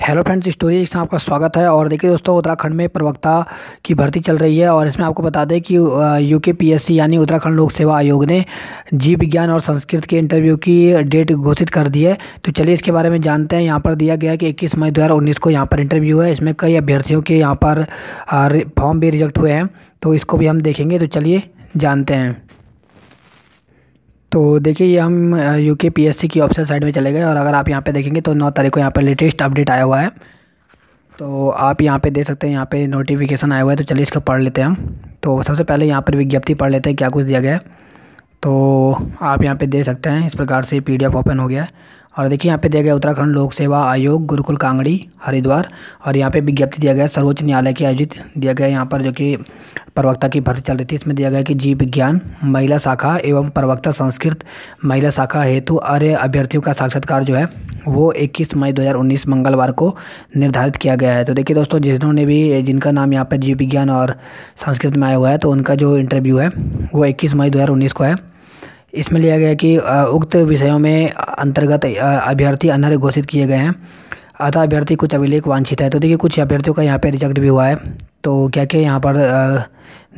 Hello friends story इसमें आपका स्वागत है। और देखिए दोस्तों, उत्तराखंड में प्रवक्ता की भर्ती चल रही है और इसमें आपको बता दें कि यूके पीएससी यानी उत्तराखंड लोक सेवा आयोग ने जीव विज्ञान और संस्कृत के इंटरव्यू की डेट घोषित कर दी है। तो चलिए इसके बारे में जानते हैं। यहाँ पर दिया गया कि इक्कीस मई दो हज़ार उन्नीस को यहाँ पर इंटरव्यू है। इसमें कई अभ्यर्थियों के यहाँ पर फॉर्म भी रिजेक्ट हुए हैं। तो इसको भी हम देखेंगे। तो चलिए जानते हैं। तो देखिए, ये हम यू के पी एस सी की ऑप्शन साइड में चले गए और अगर आप यहाँ पे देखेंगे तो नौ तारीख को यहाँ पर लेटेस्ट अपडेट आया हुआ है। तो आप यहाँ पे देख सकते हैं, यहाँ पे नोटिफिकेशन आया हुआ है तो चलिए इसको पढ़ लेते हैं हम। तो सबसे पहले यहाँ पर विज्ञप्ति पढ़ लेते हैं, क्या कुछ दिया गया है। तो आप यहाँ पे देख सकते हैं, इस प्रकार से पीडीएफ ओपन हो गया है। और देखिए यहाँ पे दिया गया उत्तराखंड लोक सेवा आयोग, गुरुकुल कांगड़ी, हरिद्वार और यहाँ पे विज्ञप्ति दिया गया, सर्वोच्च न्यायालय के आयोजित दिया गया यहाँ पर जो कि प्रवक्ता की भर्ती चल रही थी। इसमें दिया गया कि जीव विज्ञान, महिला शाखा एवं प्रवक्ता संस्कृत महिला शाखा हेतु अर्य अभ्यर्थियों का साक्षात्कार जो है, वो 21 मई 2019 मंगलवार को निर्धारित किया गया है। तो देखिए दोस्तों, जिन्होंने भी, जिनका नाम यहाँ पर जीव विज्ञान और संस्कृत में आया हुआ है तो उनका जो इंटरव्यू है, वो इक्कीस मई दो हज़ार उन्नीस को है। इसमें लिया गया कि उक्त विषयों में अंतर्गत अभ्यर्थी अनर्ह घोषित किए गए हैं। अतः अभ्यर्थी कुछ अभिलेख वांछित है। तो देखिए, कुछ अभ्यर्थियों का यहाँ पे रिजेक्ट भी हुआ है। तो क्या क्या यहाँ पर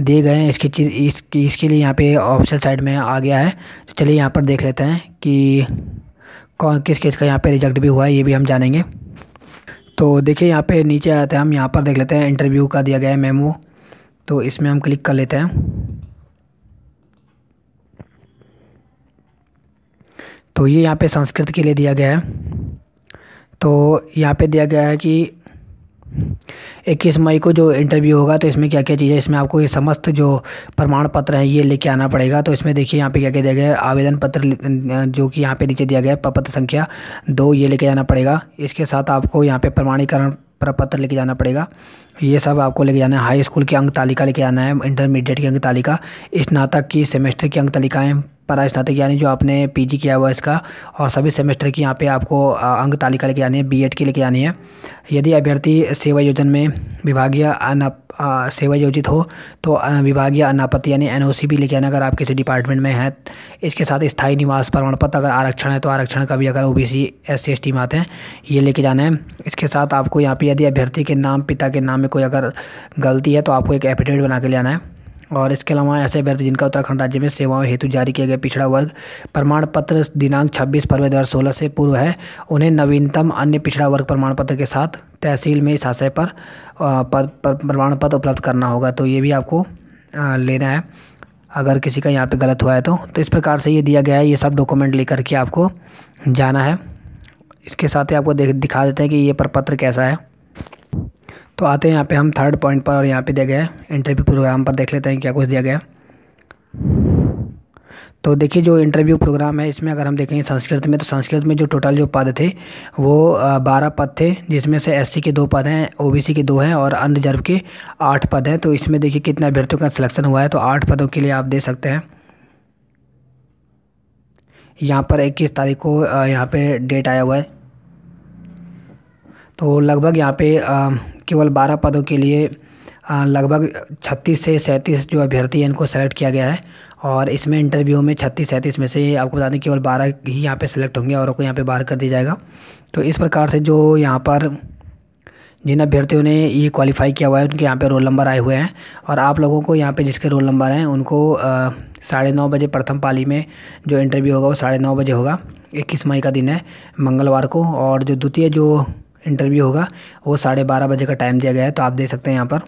दिए गए हैं इसकी चीज़ इसकी इसके लिए यहाँ पे ऑप्शन साइड में आ गया है। तो चलिए यहाँ पर देख लेते हैं कि कौन, किस किस का यहाँ पे रिजेक्ट भी हुआ है, ये भी हम जानेंगे। तो देखिए, यहाँ पे नीचे आते हैं हम, यहाँ पर देख लेते हैं, इंटरव्यू का दिया गया है मेमो। तो इसमें हम क्लिक कर लेते हैं। तो ये यहाँ पे संस्कृत के लिए दिया गया है। तो यहाँ पे दिया गया है कि इक्कीस मई को जो इंटरव्यू होगा तो इसमें क्या क्या चीज़ें, इसमें आपको ये समस्त जो प्रमाण पत्र हैं, ये लेके आना पड़ेगा। तो इसमें देखिए यहाँ पे क्या क्या दिया गया है। आवेदन पत्र जो कि यहाँ पे नीचे दिया गया है पत्र संख्या दो, ये लेके जाना पड़ेगा। इसके साथ आपको यहाँ पे प्रमाणीकरण पत्र लेके जाना पड़ेगा। ये सब आपको लेके जाना है। हाई स्कूल की अंक तालिका लेके आना है, इंटरमीडिएट की अंक तालिका, स्नातक की सेमेस्टर की अंक तालिकाएँ स्नातक यानी जो आपने पीजी किया हुआ है इसका, और सभी सेमेस्टर की यहाँ पे आपको अंक तालिका लेके आनी है बीएड की लेके आनी है। यदि अभ्यर्थी सेवा योजन में विभागीय अनप सेवा योजित हो तो विभागीय अनापत्ति यानी एनओसी भी लेके आना अगर आप किसी डिपार्टमेंट में हैं। इसके साथ स्थायी निवास प्रमाण पत्र अगर आरक्षण है तो आरक्षण का भी अगर O B C S C में आते हैं, ये लेके जाना है। इसके साथ आपको यहाँ पे यदि अभ्यर्थी के नाम, पिता के नाम में कोई अगर गलती है तो आपको एक एफिडेविट बना के ले आना है। और इसके अलावा ऐसे अभ्यर्थी जिनका उत्तराखंड राज्य में सेवाओं हेतु जारी किया गया पिछड़ा वर्ग प्रमाण पत्र दिनांक 26 फरवरी दो हज़ार सोलह से पूर्व है, उन्हें नवीनतम अन्य पिछड़ा वर्ग प्रमाण पत्र के साथ तहसील में इस आशय पर प्रमाण पत्र उपलब्ध करना होगा। तो ये भी आपको लेना है। अगर किसी का यहाँ पे गलत हुआ है तो तो इस प्रकार से ये दिया गया है, ये सब डॉक्यूमेंट लेकर के आपको जाना है। इसके साथ ही आपको देख, दिखा देते हैं कि ये प्रपत्र कैसा है। तो आते हैं यहाँ पे हम थर्ड पॉइंट पर और यहाँ पे दिया गया है। इंटरव्यू प्रोग्राम पर देख लेते हैं क्या कुछ दिया गया तो देखिए जो इंटरव्यू प्रोग्राम है, इसमें अगर हम देखेंगे संस्कृत में तो संस्कृत में जो टोटल जो पद थे, वो बारह पद थे, जिसमें से एससी के दो पद हैं ओबीसी के दो हैं और अनरिजर्व के आठ पद हैं। तो इसमें देखिए कितने अभ्यर्थियों का सिलेक्शन हुआ है तो आठ पदों के लिए आप दे सकते हैं। यहाँ पर इक्कीस तारीख को यहाँ पे डेट आया हुआ है। तो लगभग यहाँ पे केवल बारह पदों के लिए लगभग छत्तीस से सैंतीस जो अभ्यर्थी हैं, इनको सेलेक्ट किया गया है। और इसमें इंटरव्यू में छत्तीस सैंतीस में से आपको बता दें केवल बारह ही यहाँ पे सेलेक्ट होंगे और को यहाँ पे बाहर कर दिया जाएगा। तो इस प्रकार से जो यहाँ पर जिन अभ्यर्थियों ने ये क्वालिफाई किया हुआ है, उनके यहाँ पे रोल नंबर आए हुए हैं। और आप लोगों को यहाँ पे जिसके रोल नंबर हैं, उनको साढ़े नौ बजे प्रथम पाली में जो इंटरव्यू होगा, वो साढ़े नौ बजे होगा। इक्कीस मई का दिन है, मंगलवार को। और जो द्वितीय जो इंटरव्यू होगा। वो साढ़े बारह बजे का टाइम दिया गया है तो आप देख सकते हैं यहाँ पर।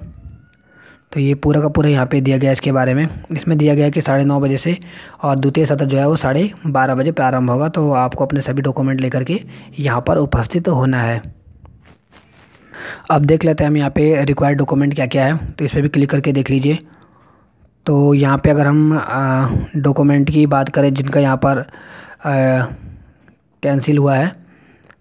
तो ये पूरा का पूरा यहाँ पे दिया गया है इसके बारे में। इसमें दिया गया है कि साढ़े नौ बजे से और द्वितीय सत्र जो है वो साढ़े बारह बजे प्रारंभ होगा। तो आपको अपने सभी डॉक्यूमेंट लेकर के यहाँ पर उपस्थित होना है। अब देख लेते हैं हम यहाँ पे रिक्वायर्ड डॉक्यूमेंट क्या क्या है। तो इस पर भी क्लिक करके देख लीजिए। तो यहाँ पे अगर हम डॉक्यूमेंट की बात करें जिनका यहाँ पर कैंसिल हुआ है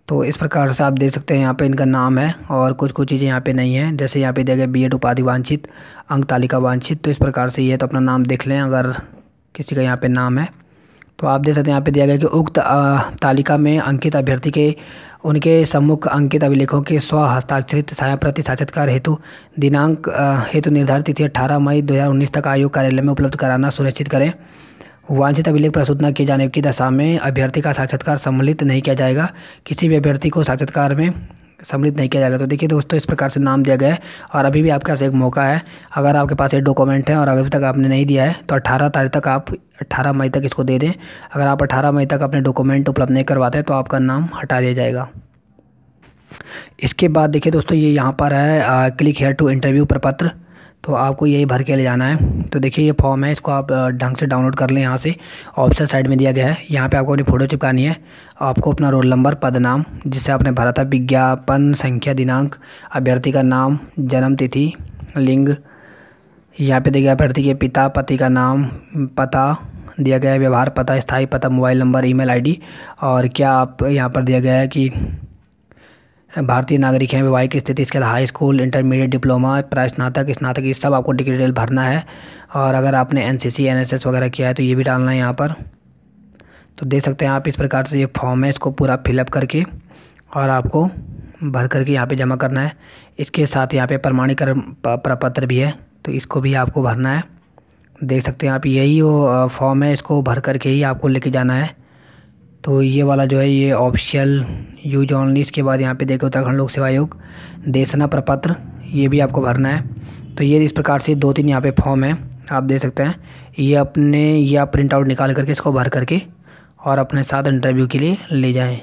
तो इस प्रकार से आप देख सकते हैं यहाँ पे इनका नाम है और कुछ कुछ चीज़ें यहाँ पे नहीं है। जैसे यहाँ पे दिया गया बी एड उपाधि वांछित अंक तालिका वांछित तो इस प्रकार से ये तो अपना नाम देख लें अगर किसी का यहाँ पे नाम है। तो आप देख सकते हैं यहाँ पे दिया गया कि उक्त तालिका में अंकित अभ्यर्थी के, उनके सम्मुख अंकित अभिलेखों के स्व हस्ताक्षरित छाया प्रति साक्षात्कार हेतु दिनांक हेतु निर्धारित तिथि अठारह मई दो हज़ार उन्नीस तक आयोग कार्यालय में उपलब्ध कराना सुनिश्चित करें। वांछित अभिलेख प्रस्तुत न किए जाने की दशा में अभ्यर्थी का साक्षात्कार सम्मिलित नहीं किया जाएगा। किसी भी अभ्यर्थी को साक्षात्कार में सम्मिलित नहीं किया जाएगा। तो देखिए दोस्तों, इस प्रकार से नाम दिया गया है और अभी भी आपके पास एक मौका है। अगर आपके पास ये डॉक्यूमेंट है और अभी तक आपने नहीं दिया है तो अट्ठारह तारीख तक आप अट्ठारह मई तक इसको दे दें। अगर आप अट्ठारह मई तक अपने डॉक्यूमेंट उपलब्ध नहीं करवाते तो आपका नाम हटा दिया जाएगा। इसके बाद देखिए दोस्तों, ये यहाँ पर है क्लिक हेयर टू इंटरव्यू प्रपत्र। तो आपको यही भर के ले जाना है। तो देखिए ये फॉर्म है, इसको आप ढंग से डाउनलोड कर लें यहाँ से। ऑप्शन साइड में दिया गया है। यहाँ पे आपको अपनी फ़ोटो चिपकानी है। आपको अपना रोल नंबर पद नाम, जिससे आपने भरा था विज्ञापन, संख्या दिनांक, अभ्यर्थी का नाम, जन्म तिथि, लिंग। यहाँ पे देखिए अभ्यर्थी के पिता, पति का नाम, पता दिया गया है, व्यवहार पता, स्थायी पता, मोबाइल नंबर, ईमेल आईडी। और क्या आप यहाँ पर दिया गया है कि भारतीय नागरिक हैं, वैवाहिक स्थिति, इसके अलावा हाई स्कूल इंटरमीडिएट डिप्लोमा प्रास्नातक स्नातक, ये सब आपको डिग्री डिटेल भरना है। और अगर आपने एन सी वगैरह किया है तो ये भी डालना है यहाँ पर। तो देख सकते हैं आप इस प्रकार से ये फॉर्म है, इसको पूरा फिलअप करके और आपको भर करके यहाँ पे जमा करना है। इसके साथ यहाँ पे प्रमाणीकरण प्रपत्र भी है तो इसको भी आपको भरना है। देख सकते हैं आप, यही वो फॉर्म है, इसको भर करके ही आपको लेके जाना है। तो ये वाला जो है ये ऑफिशियल यूज़ ऑनली इसके बाद यहाँ पे देखो उत्तराखंड लोक सेवा आयोग देशना प्रपत्र, ये भी आपको भरना है। तो ये इस प्रकार से दो तीन यहाँ पे फॉर्म है, आप देख सकते हैं। ये अपने, ये आप प्रिंट आउट निकाल करके इसको भर करके और अपने साथ इंटरव्यू के लिए ले जाएँ।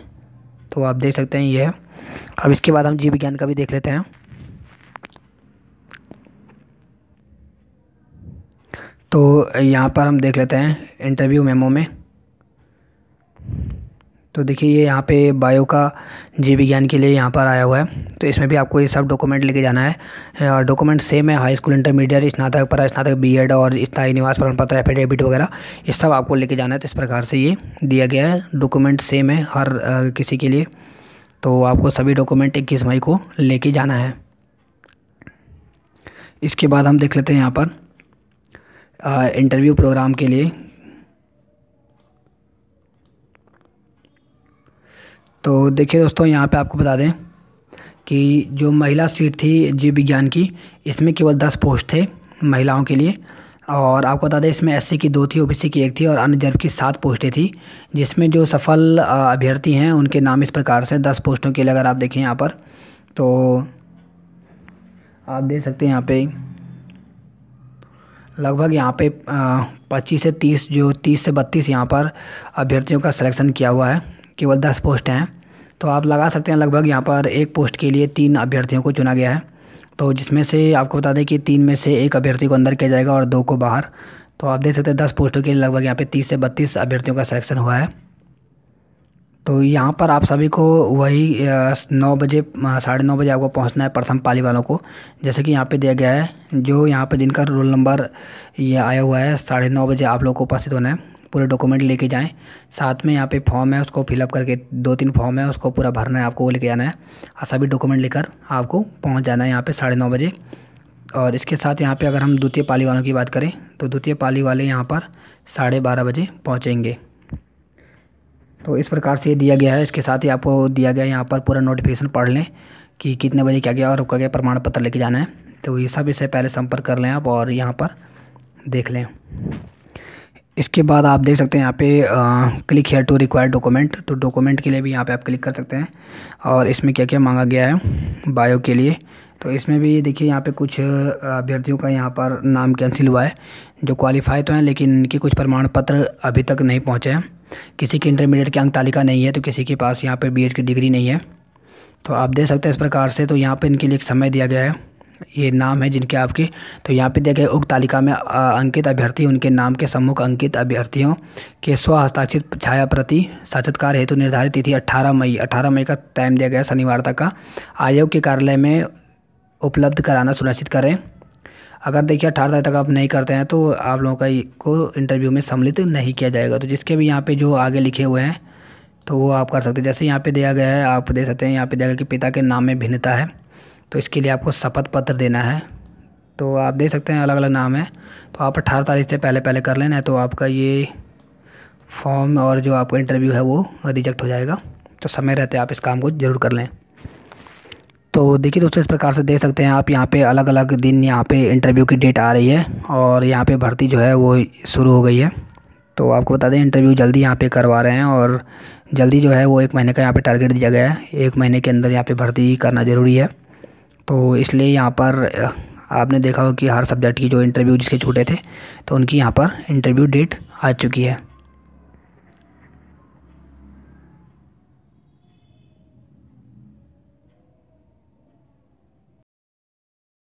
तो आप देख सकते हैं ये है। अब इसके बाद हम जीव विज्ञान का भी देख लेते हैं। तो यहाँ पर हम देख लेते हैं इंटरव्यू मेमो में। तो देखिए, ये यहाँ पे बायो का जीव विज्ञान के लिए यहाँ पर आया हुआ है। तो इसमें भी आपको ये सब डॉक्यूमेंट लेके जाना है। डॉक्यूमेंट सेम है हाई स्कूल इंटरमीडिएट स्नातक पर स्नातक बी एड और स्थायी निवास प्रमाण पत्र एफिडेविट वगैरह, ये सब आपको लेके जाना है। तो इस प्रकार से ये दिया गया है। डॉक्यूमेंट सेम है हर किसी के लिए। तो आपको सभी डॉक्यूमेंट इक्कीस मई को लेके जाना है। इसके बाद हम देख लेते हैं यहाँ पर इंटरव्यू प्रोग्राम के लिए तो देखिए दोस्तों, यहाँ पे आपको बता दें कि जो महिला सीट थी जीव विज्ञान की, इसमें केवल दस पोस्ट थे महिलाओं के लिए। और आपको बता दें, इसमें एससी की दो थी, ओबीसी की एक थी और अन्य जर्व की सात पोस्टें थी, जिसमें जो सफल अभ्यर्थी हैं, उनके नाम इस प्रकार से दस पोस्टों के लिए अगर आप देखें यहाँ पर तो आप देख सकते हैं यहाँ पे लगभग यहाँ पे पच्चीस से तीस, जो तीस से बत्तीस यहाँ पर अभ्यर्थियों का सिलेक्शन किया हुआ है। केवल दस पोस्ट हैं। तो आप लगा सकते हैं लगभग यहाँ पर एक पोस्ट के लिए तीन अभ्यर्थियों को चुना गया है। तो जिसमें से आपको बता दें कि तीन में से एक अभ्यर्थी को अंदर किया जाएगा और दो को बाहर। तो आप देख सकते हैं दस पोस्टों के लिए लगभग यहाँ पे तीस से बत्तीस अभ्यर्थियों का सिलेक्शन हुआ है। तो यहाँ पर आप सभी को वही नौ बजे साढ़े नौ बजे आपको पहुँचना है प्रथम पाली वालों को। जैसे कि यहाँ पे दिया गया है, जो यहाँ पे जिनका रोल नंबर ये आया हुआ है, साढ़े नौ बजे आप लोग को उपस्थित होना है। पूरे डॉक्यूमेंट लेके जाएँ। साथ में यहाँ पे फॉर्म है, उसको फिलअप करके दो तीन फॉर्म है, उसको पूरा भरना है, आपको वो लेके जाना है। और सभी डॉक्यूमेंट लेकर आपको पहुँच जाना है यहाँ पे साढ़े नौ बजे। और इसके साथ यहाँ पे अगर हम द्वितीय पाली वालों की बात करें तो द्वितीय पाली वाले यहाँ पर साढ़े बारह बजे पहुँचेंगे। तो इस प्रकार से दिया गया है। इसके साथ ही आपको दिया गया है यहाँ पर पूरा नोटिफिकेशन पढ़ लें कि कितने बजे क्या गया और क्या गया प्रमाण पत्र लेके जाना है। तो ये सब इससे पहले संपर्क कर लें आप और यहाँ पर देख लें। इसके बाद आप देख सकते हैं यहाँ पे click here to require document तो डॉक्यूमेंट के लिए भी यहाँ पे आप क्लिक कर सकते हैं। और इसमें क्या क्या मांगा गया है बायो के लिए। तो इसमें भी देखिए यहाँ पे कुछ अभ्यर्थियों का यहाँ पर नाम कैंसिल हुआ है, जो क्वालिफाई तो हैं, लेकिन इनके कुछ प्रमाण पत्र अभी तक नहीं पहुँचे हैं। किसी की इंटरमीडिएट की अंक तालिका नहीं है तो किसी के पास यहाँ पर बी की डिग्री नहीं है। तो आप देख सकते हैं इस प्रकार से तो यहाँ पर इनके लिए एक समय दिया गया है। ये नाम है जिनके आपके। तो यहाँ पे देखे उक्त तालिका में अंकित अभ्यर्थी, उनके नाम के सम्मुख अंकित अभ्यर्थियों के स्व हस्ताक्षरित छाया प्रति साक्षात्कार हेतु निर्धारित तिथि 18 मई। 18 मई का टाइम दिया गया शनिवार तक का। आयोग के कार्यालय में उपलब्ध कराना सुनिश्चित करें। अगर देखिए, अठारह तारीख तक आप नहीं करते हैं तो आप लोगों का को इंटरव्यू में सम्मिलित नहीं किया जाएगा। तो जिसके भी यहाँ पे जो आगे लिखे हुए हैं तो वो आप कर सकते हैं। जैसे यहाँ पे दिया गया है, आप दे सकते हैं। यहाँ पे दिया गया कि पिता के नाम में भिन्नता है। तो इसके लिए आपको शपथ पत्र देना है। तो आप देख सकते हैं अलग अलग नाम है। तो आप अट्ठारह तारीख से पहले पहले कर लेना है तो आपका ये फॉर्म और जो आपका इंटरव्यू है वो रिजेक्ट हो जाएगा। तो समय रहते आप इस काम को ज़रूर कर लें। तो देखिए दोस्तों, इस प्रकार से देख सकते हैं आप। यहाँ पे अलग अलग दिन यहाँ पे इंटरव्यू की डेट आ रही है और यहाँ पे भर्ती जो है वो शुरू हो गई है। तो आपको बता दें, इंटरव्यू जल्दी यहाँ पे करवा रहे हैं और जल्दी जो है वो एक महीने का यहाँ पे टारगेट दिया गया है। एक महीने के अंदर यहाँ पे भर्ती करना ज़रूरी है। तो इसलिए यहाँ पर आपने देखा हो कि हर सब्जेक्ट की जो इंटरव्यू जिसके छूटे थे तो उनकी यहाँ पर इंटरव्यू डेट आ चुकी है।